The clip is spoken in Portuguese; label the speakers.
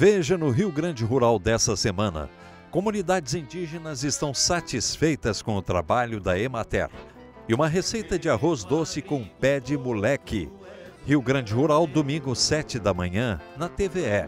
Speaker 1: Veja no Rio Grande Rural dessa semana. Comunidades indígenas estão satisfeitas com o trabalho da Emater. E uma receita de arroz doce com pé de moleque. Rio Grande Rural, domingo, 7 da manhã, na TVE.